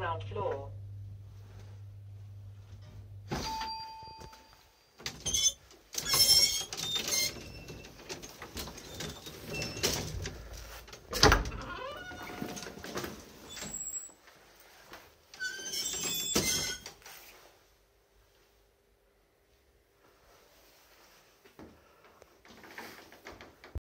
ground floor.